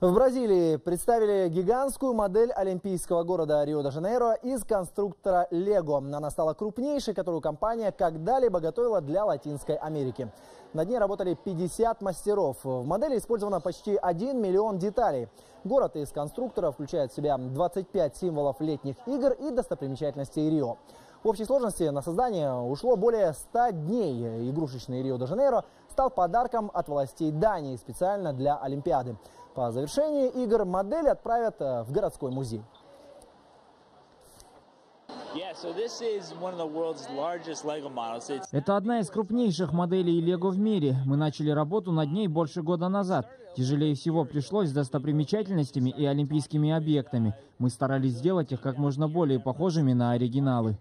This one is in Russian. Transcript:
В Бразилии представили гигантскую модель олимпийского города Рио-де-Жанейро из конструктора Lego. Она стала крупнейшей, которую компания когда-либо готовила для Латинской Америки. На ней работали 50 мастеров. В модели использовано почти 1 миллион деталей. Город из конструктора включает в себя 25 символов летних игр и достопримечательностей Рио. В общей сложности на создание ушло более 100 дней. Игрушечный Рио-де-Жанейро стал подарком от властей Дании специально для Олимпиады. По завершении игр модель отправят э, в городской музей. Это одна из крупнейших моделей Лего в мире. Мы начали работу над ней больше года назад. Тяжелее всего пришлось с достопримечательностями и олимпийскими объектами. Мы старались сделать их как можно более похожими на оригиналы.